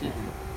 谢谢